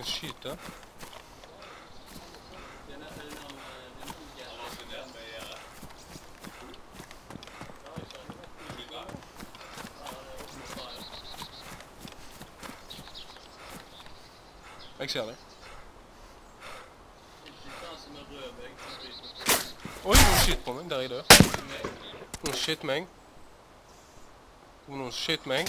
shit, hè. Ik zie oh shit man, mig. Där är. Oh shit, man. Oh shit, man.